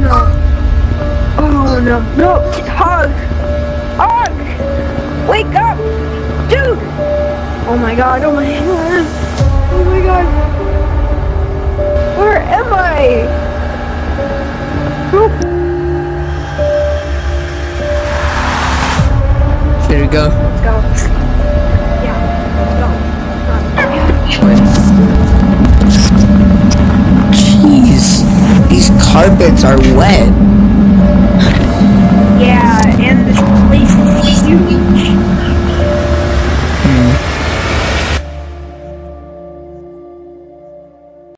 no. Oh no. No. Hog. Hog. Wake up. Dude. Oh my god. Oh my god. Oh my god. Where am I? Oop. There we go. Let's go. These carpets are wet. Yeah, and this place is huge.